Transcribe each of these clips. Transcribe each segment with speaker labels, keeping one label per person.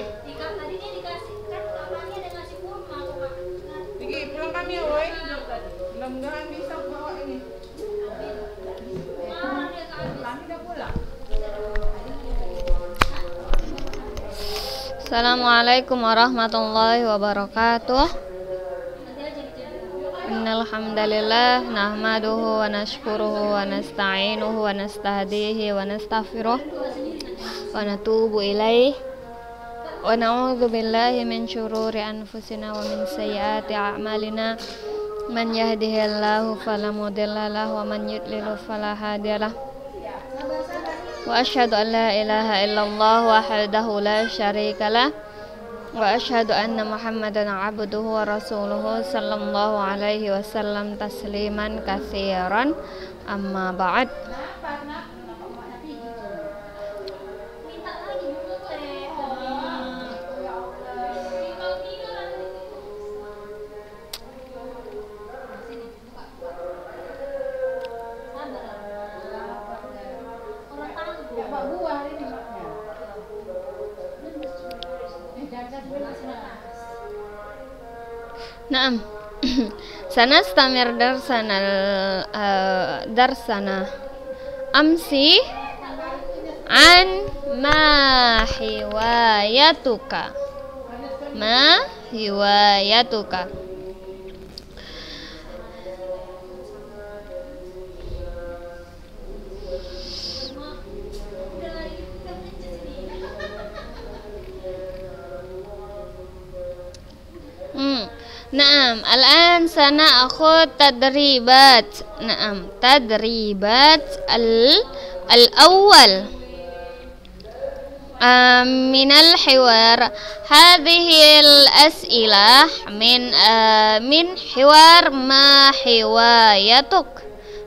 Speaker 1: Dika- tadi dia dikasih kan kamarnya ada ngasih kurma aku nggak ngerti.
Speaker 2: Pergi pulang kami, woi. Mudah-mudahan bisa bawa ini.
Speaker 1: Marah dia ke Abi.
Speaker 2: Kami dah pulang.
Speaker 3: Assalamualaikum warahmatullahi wabarakatuh.
Speaker 1: Nanti aja gitu.
Speaker 3: Innal hamdalillah nahmaduhu wa nashkuruhu wa nasta'inuhu ونعوذ بالله من شرور أنفسنا ومن سيئات أعمالنا من يهده الله فلا مضل له ومن يضلل فلا هادي له وأشهد أن لا إله إلا الله وحده لا شريك له وأشهد أن محمدا عبده ورسوله صلى الله عليه وسلم تسليما كثيرا أما بعد نعم سنستمر درسنا ال- آه، درسنا أمس عن ما هوايتك ما هوايتك نعم. الآن سنأخذ تدريبات. نعم. تدريبات ال... الأول. من الحوار. هذه الأسئلة من آه، من حوار ما حوايتك؟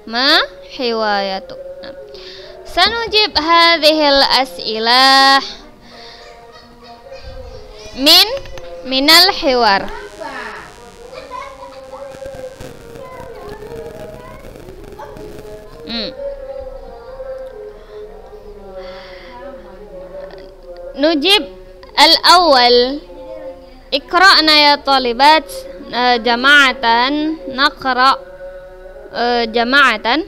Speaker 3: ما حوايتك. نعم. سنجيب هذه الأسئلة من من الحوار. نجيب الأول. اقرأنا يا طالبات. آه، جماعة نقرأ آه، جماعة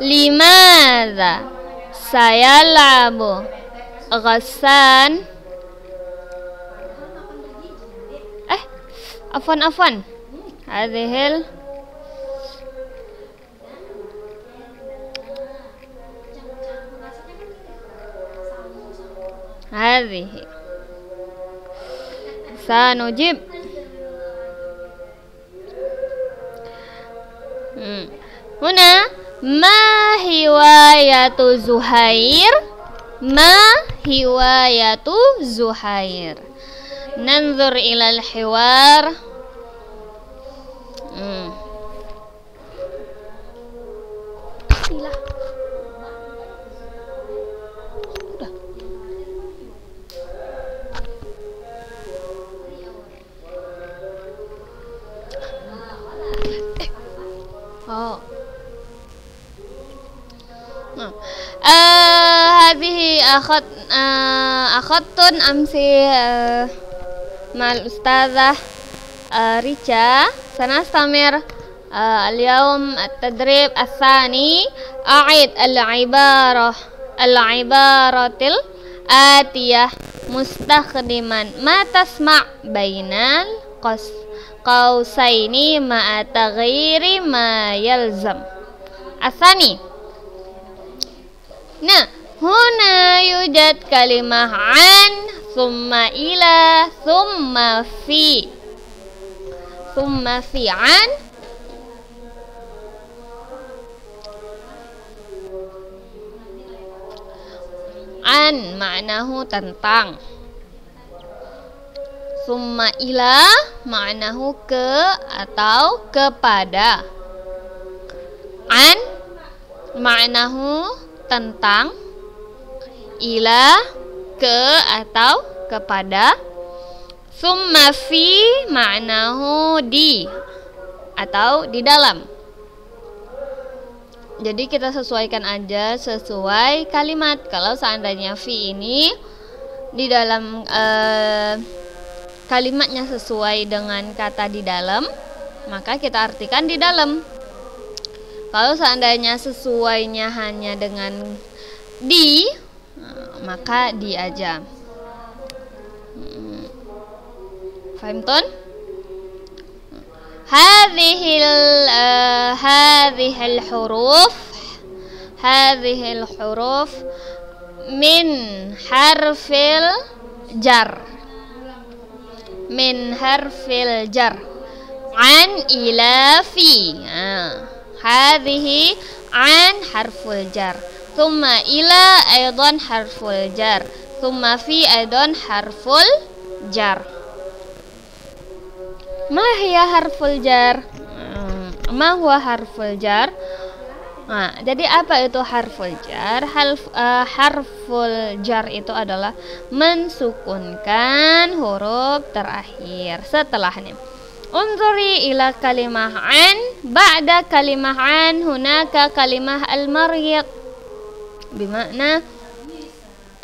Speaker 3: لماذا سيلعب غسان؟ eh afwan afwan هذه هذه. سنجيب. هنا ما هواية زهير؟ ما هواية زهير؟ ننظر إلى الحوار. مم. هذه أخذ آه أخذت أمس آه مع الأستاذة آه ريتشا سنستمر آه اليوم التدريب الثاني أعيد العبارة العبارة الآتية مستخدما ما تسمع بين القوس قوسين مع تغيير ما يلزم الثاني Nah, huna yujad kalimah an, summa ila, summa fi. Summa fi an. An maknahu tentang. Summa ila maknahu ke atau kepada. An maknahu tentang ila ke atau kepada. Summa fi maknahu di atau di dalam. Jadi kita sesuaikan aja sesuai kalimat. Kalau seandainya fi ini di dalam eh, kalimatnya sesuai dengan kata di dalam, maka kita artikan di dalam. Kalau seandainya sesuainya hanya dengan di, maka dia aja hmm. Fahimton? Hadhil eh, hadhil huruf hadhil huruf min harfil jar. Min harfil jar. An ila fi. Ah. Hadhihi an harful jar. Thumma ila aidon harful jar. Thumma fi aidon harful jar. Ma hiya harful jar? Hmm, ma huwa harful jar? Nah, jadi apa itu harful jar? Harf, uh, eh, harful jar itu adalah mensukunkan huruf terakhir setelahnya. Unzuri ila kalimah an ba'da kalimah an hunaka kalimah al-marid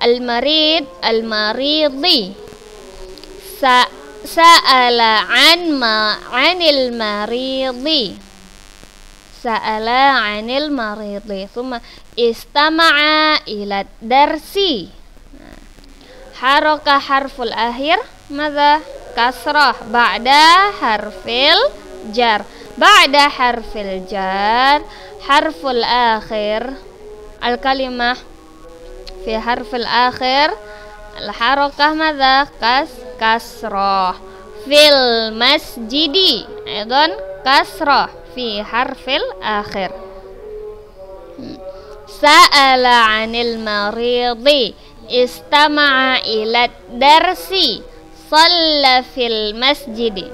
Speaker 3: al-marid al-maridi sa sa'ala an ma anil maridi سأل عن المريض. ثم استمع إلى الدرس. حرك حرف الأخير. ماذا؟ كسرة. بعد حرف الجر. بعد حرف الجر. حرف الآخر الكلمة في حرف الآخر. الحركة ماذا؟ كس كسرة. في المسجد أيضا كسرة في حرف الآخر. سأل عن المريض. استمع إلى الدرس. صلى في المسجد.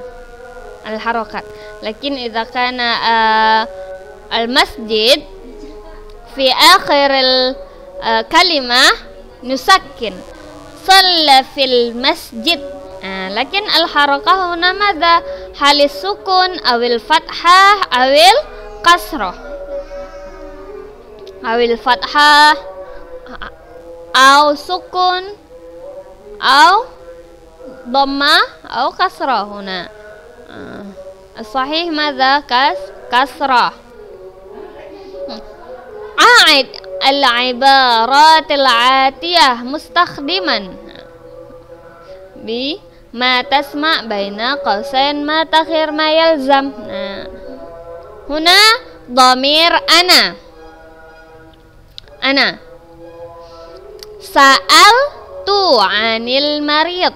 Speaker 3: الحركات لكن إذا كان آه المسجد في آخر الكلمة نسكن. صلى في المسجد. آه لكن الحركة هنا ماذا؟ هل السكون أو الفتحة أو الكسرة أو الفتحة أو سكون أو ضمة أو كسرة هنا. آه الصحيح ماذا؟ كس A'id al-ibaratil atiyah mustakhdiman bi ma tasma baina qausain ma takhir ma yalzam. Nah. Huna domir ana. Ana. Sa'al tu anil marid.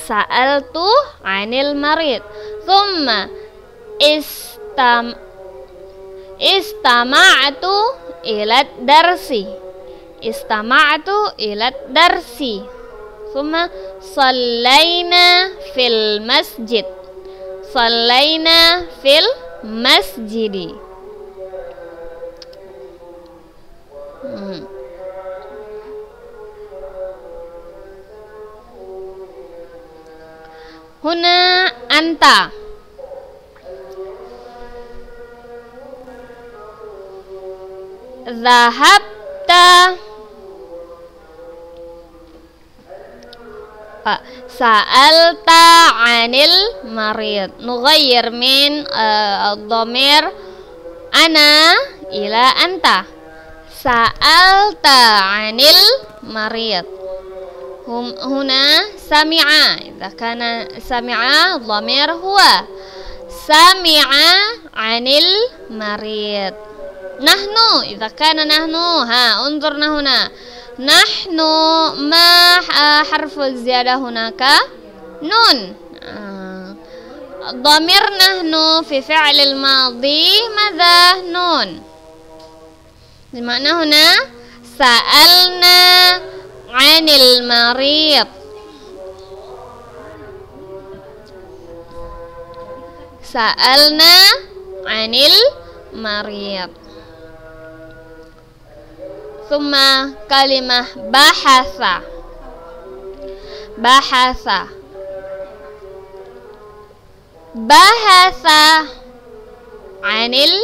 Speaker 3: Sa'al tu anil marid. Thumma istam istama istama'tu ilat darsi. Istama'atu ilat darsi. Summa sallayna fil masjid. Sallayna fil masjidi. Hmm. huna anta. Zahabta. Sa'alta anil marid. Nuga min eh, Domir, Dhamir Ana ila anta. Sa'alta anil marid. Hum, Huna sami'a. Iza kana sami'a Dhamir huwa. Sami'a anil marid. نحن إذا كان نحن ها انظرنا هنا. نحن ما حرف الزيادة هناك؟ نون. آه. ضمير نحن في فعل الماضي ماذا؟ نون. بمعنى هنا سألنا عن المريض. سألنا عن المريض. Summa kalimah bahasa. Bahasa. Bahasa anil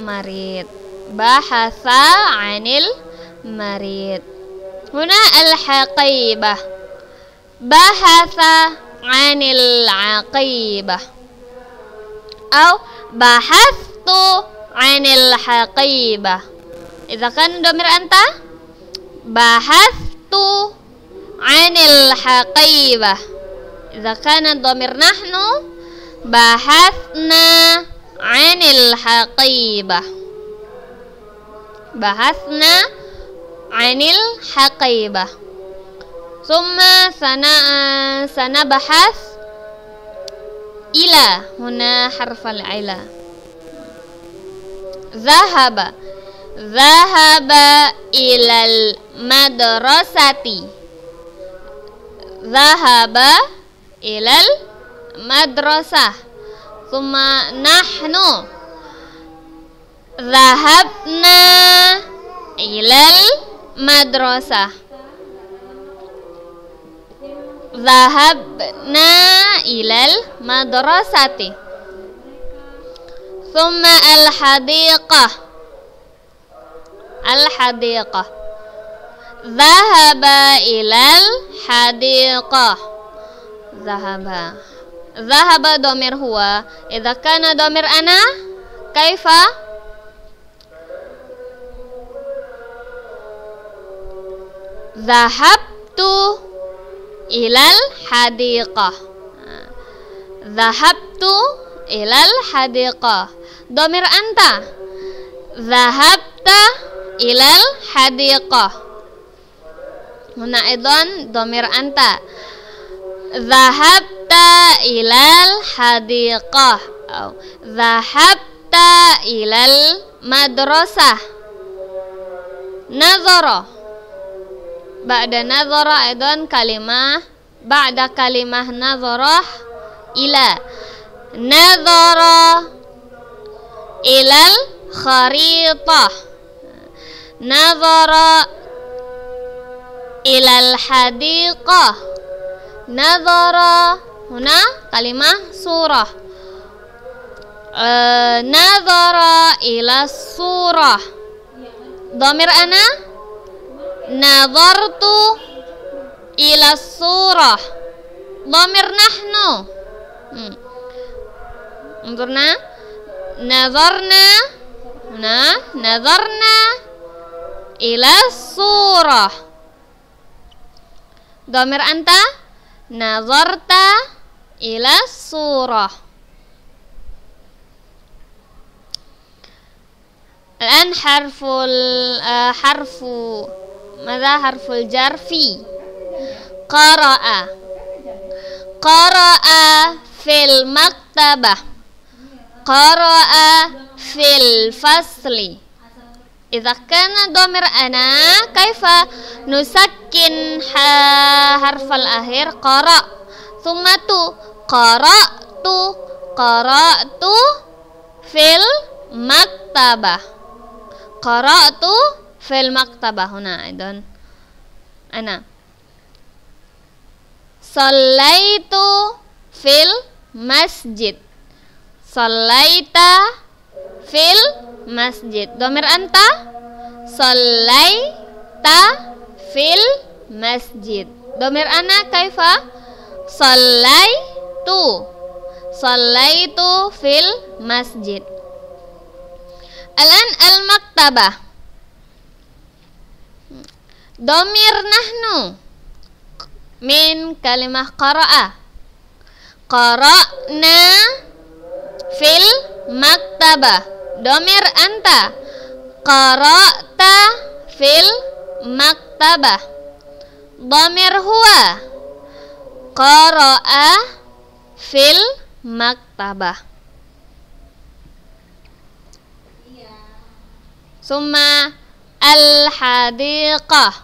Speaker 3: marid. Bahasa anil marid. Huna al-haqibah. Bahasa anil aqibah. Atau bahastu anil haqibah. Izakan domir anta bahas tu anil haqibah. Idza kana domir nahnu bahasna anil haqibah. Bahasna anil haqibah. Summa sana sana bahas ila huna harfal ila zahaba ذهب إلى المدرسة ذهب إلى المدرسة ثم نحن ذهبنا إلى المدرسة ذهبنا إلى المدرسة ثم الحديقة الحديقة. ذهب إلى الحديقة. ذهب ذهب ضمير هو. إذا كان ضمير أنا كيف؟ ذهبت إلى الحديقة. ذهبت إلى الحديقة. ضمير أنت. ذهبت ilal hadiqah. Huna idon domir anta. Zahabta ilal hadiqah. Zahabta ilal madrasah. Nazara. Ba'da nazara idon kalimah. Ba'da kalimah nazarah Ila. Nazara Ilal khariqah نظر إلى الحديقة. نظر هنا كلمة صورة. آه، نظر إلى الصورة. ضمير أنا؟ نظرت إلى الصورة. ضمير نحن. انظرنا. نظرنا. هنا. نظرنا. إلى الصورة. ضمير أنت؟ نظرت إلى الصورة. الآن حرف آه، حرف ماذا؟ حرف الجر في. قرأ. قرأ في المكتبة. قرأ في الفصل. Idza kana dhamir ana kaifa nusakin ha harfal akhir qara thumma tu qara tu qara tu fil maktabah qara tu fil maktabah huna aidan ana sallaitu fil masjid sallaita fil masjid. Domir anta? Ta fil masjid. Domir ana kaifa? Tu. Solai tu fil masjid. Alan al maktabah domir nahnu. Min kalimah qara'a. Qara'na fil maktabah Domir anta. Qara'ta fil maktabah. Domir huwa. Qara'a fil maktabah. Iya. Summa al-hadiqah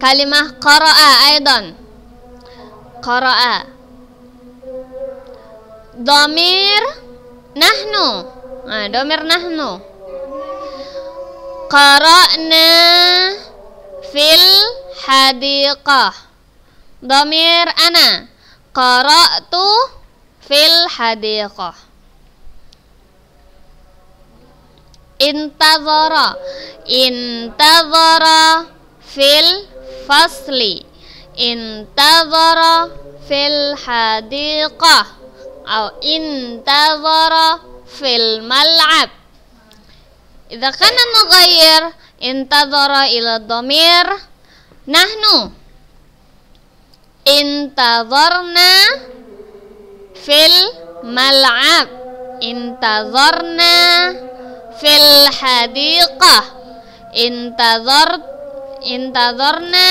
Speaker 3: Kalimah qara'a aidan. Qara'a. Domir nahnu. Nah, domir nahnu. Qara'na fil hadiqah. Domir ana. Qara'tu fil hadiqah. Intazara. Intazara fil fasli. Intazara fil hadiqah. Atau intazara fil mal'ab إذا كان نغير انتظر إلى الضمير. نحن انتظرنا في الملعب. انتظرنا في الحديقة. انتظرت انتظرنا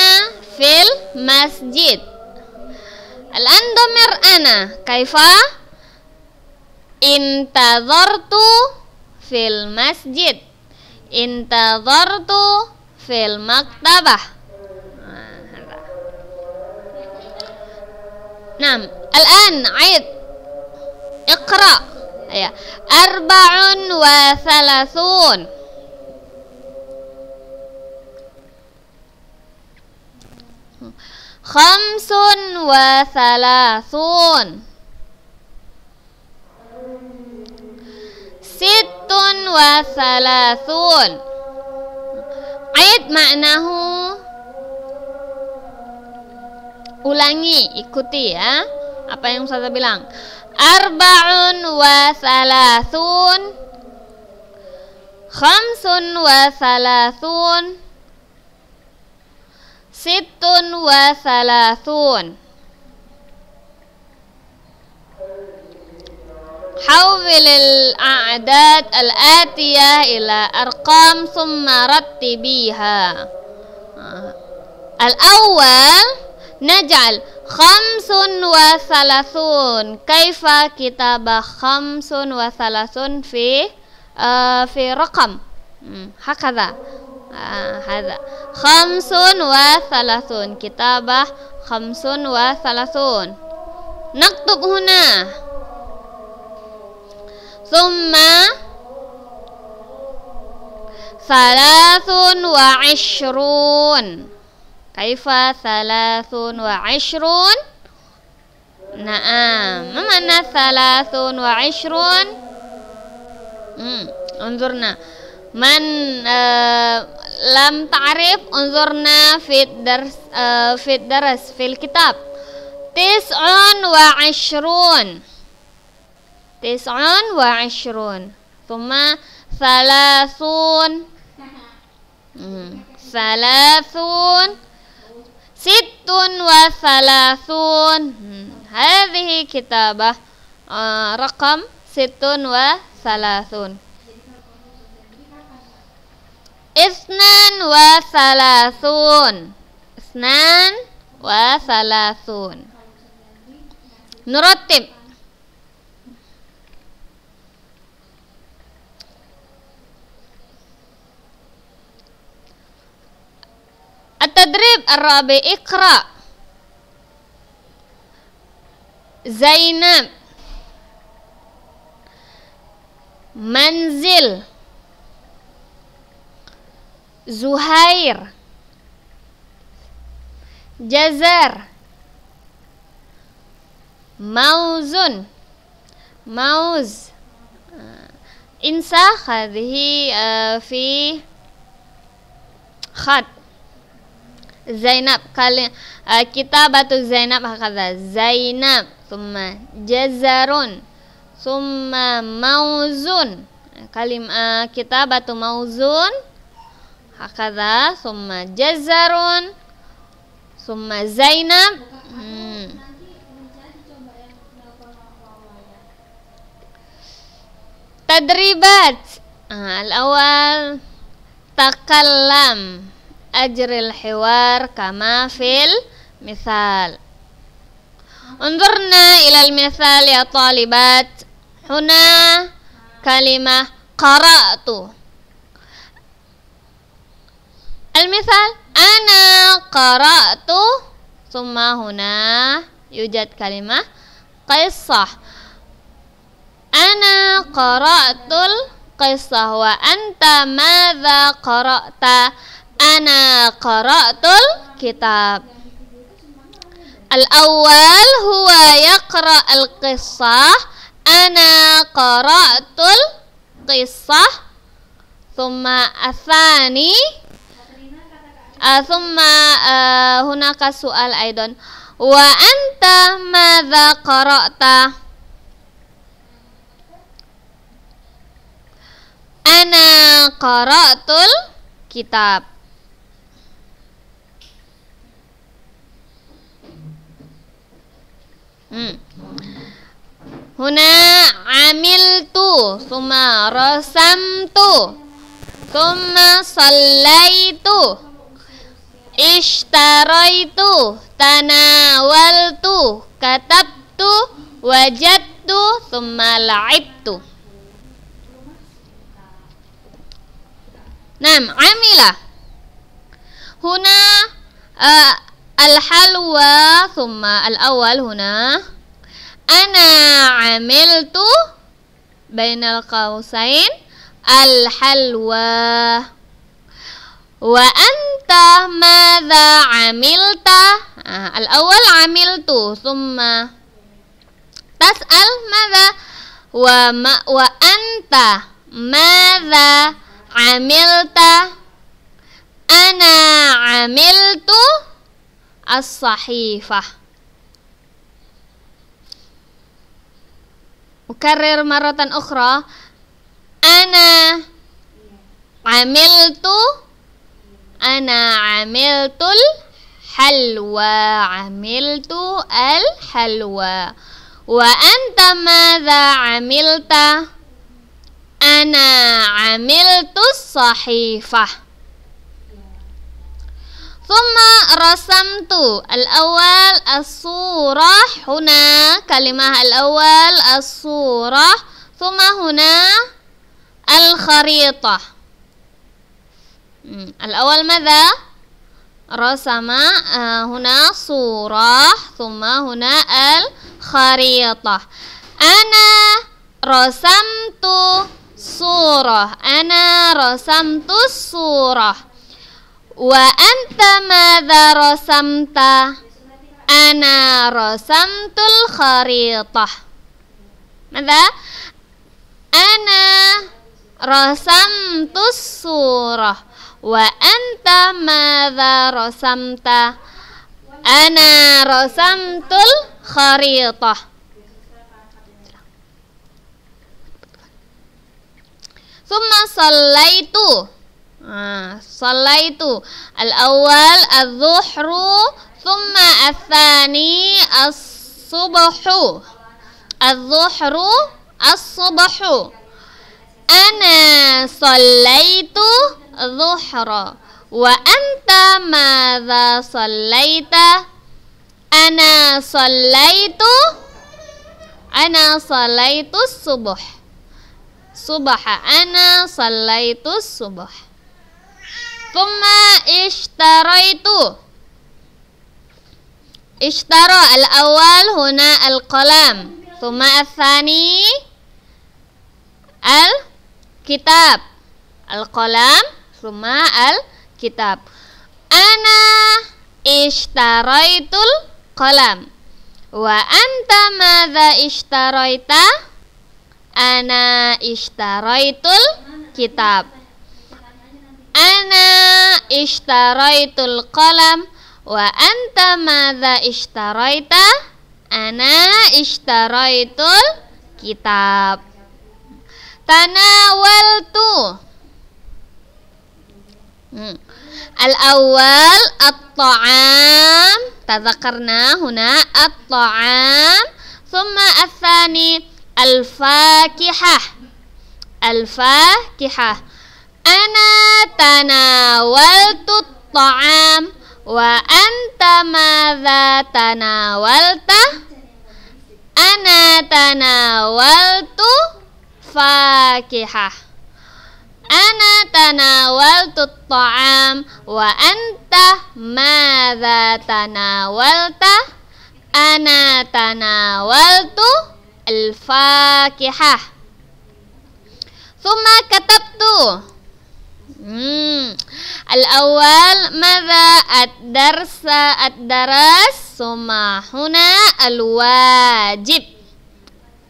Speaker 3: في المسجد. الآن ضمير أنا. كيف؟ intadhartu fil masjid intadhartu fil maktabah Naam, al-an aid Iqra. Ya. Arba'un wa thalathun. Khamsun wa. sittun wa salasun. Ayat maknahu Ulangi, ikuti ya Apa yang saya bilang. Arba'un wa salasun Khamsun wa salasun Sittun wa salasun. حول الأعداد الآتية إلى أرقام ثم رتبيها آه. الأول نجعل خمس وثلاثون. كيف كتاب خمس وثلاثون في آه في رقم؟ هكذا. آه هذا. خمس وثلاثون. كتابة خمس وثلاثون. نكتب هنا. ثم ثلاث وعشرون. كيف ثلاث وعشرون؟ نعم. ما معنى ثلاث وعشرون. انظرنا. من آه لم تعرف انظرنا في الدرس آه في الدرس في الكتاب. تسع وعشرون. Tis'un wa ashrun Thumma Thalathun. Thalathun Sittun wa thalathun hmm. Kitabah Rakam Sittun wa thalathun Isnan wa thalathun Isnan wa thalathun Nurotib التدريب الرابع اقرأ. زينب. منزل. زهير. جزر. موز موز. انسخ هذه آه، في خط. Zainab kali uh, kita batu Zainab kata Zainab summa jazarun summa mauzun. Kalim uh, eh, kita batu mauzun hakada summa jazarun summa Zainab. Hmm. tadribat. Ah, Al awal takalam. أجري الحوار كما في المثال. انظرنا إلى المثال يا طالبات. هنا كلمة قرأت. المثال أنا قرأت ثم هنا يوجد كلمة قصة. أنا قرأت القصة وأنت ماذا قرأت؟ ana qara'tul kitab. Al-awwal huwa yaqra al-qissah. Ana qara'tul qissah. Thumma athani. Ah, thumma ah, hunaka su'al aidan wa anta madza qara'ta? Ana qara'tul kitab. Hmm. Huna amiltu Thumma rasamtu Thumma sallaitu Ishtaraitu Tanawaltu Katabtu Wajadtu Thumma la'ibtu Nam, amila Huna uh, الحلوى ثم الأول هنا. أنا عملت بين القوسين الحلوى. وأنت ماذا عملت؟ آه الأول عملت ثم تسأل ماذا؟ وما وأنت ماذا عملت؟ أنا عملت الصحيفة. أكرر مرة أخرى. أنا عملت أنا عملت الحلوى عملت الحلوى. وأنت ماذا عملت؟ أنا عملت الصحيفة. ثم رسمت الأول الصورة هنا. كلمة الأول الصورة. ثم هنا الخريطة. الأول ماذا؟ رسم آه، هنا صورة. ثم هنا الخريطة. أنا رسمت صورة. أنا رسمت الصورة. Wa anta madza rasamta? Ana rasamtul kharitah. Mada? Ana rasamtus surah. Wa anta madza rasamta? Ana rasamtul kharitah. Summa sallaitu صليت الأول الظهر ثم الثاني الصبح الظهر الصبح أنا صليت الظهر وأنت ماذا صليت أنا صليت أنا صليت الصبح صبح أنا صليت الصبح Thumma ishtaraitu. Ishtara al-awwal huna al-qalam. Thumma al-thani Al-kitab. Al-qalam Thumma al-kitab. Ana ishtaraitul qalam. Wa anta madha ishtaraita Ana ishtaraitul kitab. أنا اشتريت القلم وأنت ماذا اشتريت؟ أنا اشتريت الكتاب. تناولت. الأول الطعام. تذكرنا هنا الطعام. ثم الثاني الفاكهة. الفاكهة. Ana tanawaltu ta'am wa anta mada tanawalta? Ana tanawaltu fakihah. Ana tanawaltu ta'am wa anta mada tanawalta? Ana tanawaltu al-fakihah. Thumma katabtu Hmm. Al awal mada ad-darsa ad-daras suma huna al-wajib.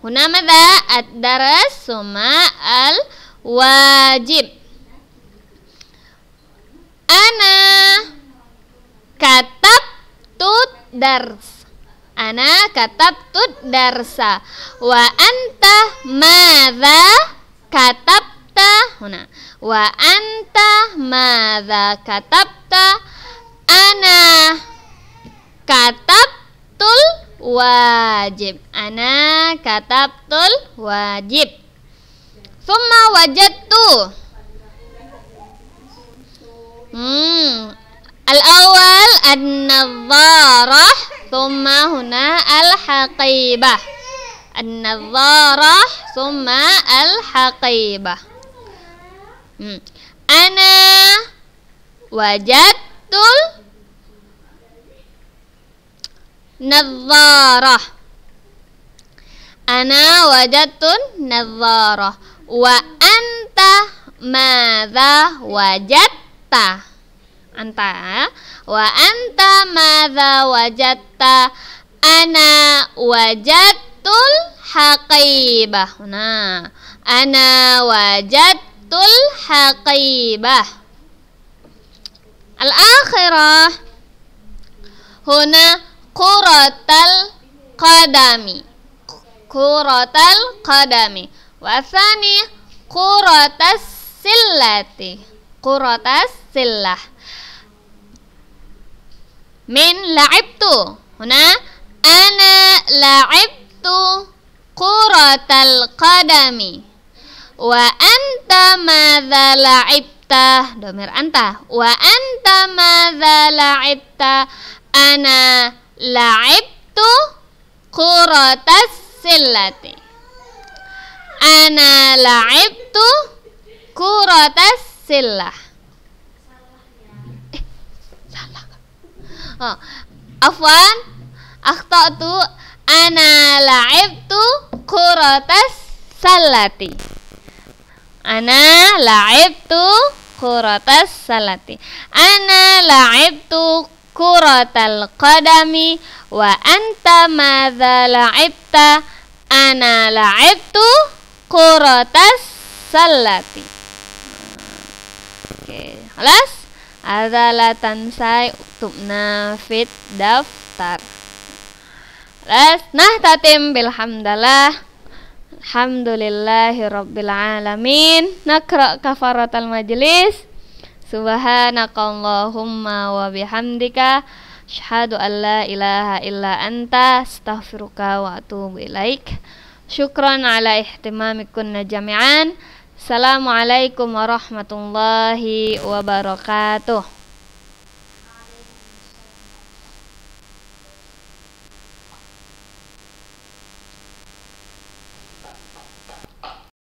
Speaker 3: Huna mada ad-daras suma al-wajib. Ana katab tut dars. Ana katab tut darsa. Wa anta mada katab ta huna. Wa anta madza katabta? Ana katabtul wajib. Ana katabtul wajib. Summa wajadtu. Hmm. Al-awwal an-nadharah, thumma huna al-haqibah. An-nadharah, thumma al-haqibah. Hmm. Ana wajadtul nadharah. Ana wajadtun nadharah. Wa anta madza wajadta? Anta wa anta madza wajadta? Ana wajadtul haqibah. Nah, ana wajadtul الحقيبة الآخرة هنا كرة القدم كرة القدم والثانية كرة السلة كرة السلة من لعبت هنا أنا لعبت كرة القدم Wa anta madza la'ibta? Domir anta. Wa anta madza la'ibta? Ana la'ibtu quratas sillati. Ana la'ibtu quratas sillah. Eh, salah. Oh, afwan. Akhtatu ana la'ibtu quratas salati. Ana la'ibtu kuratas salati. Ana la'ibtu kuratal qadami wa anta madza la'ibta? Ana la'ibtu kuratas salati. Oke, okay. Ada Adalah tansai untuk nafid daftar. Kelas nah tatim bilhamdalah. Alhamdulillahirrabbilalamin Nakra kafaratal majlis. Subhanakallahumma wa bihamdika. Ashhadu an la ilaha illa anta. Astaghfiruka wa atubu ilaik. Syukran ala ihtimamikunna jami'an. Assalamualaikum warahmatullahi wabarakatuh.